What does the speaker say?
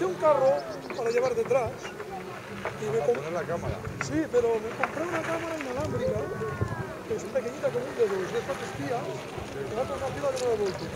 compré un carro para llevar detrás. Y me comp... poner la cámara. Sí, pero me compré una cámara inalámbrica, que es pequeñita con un dedo, y esta pesquía, que va con una pila de 9 voltios.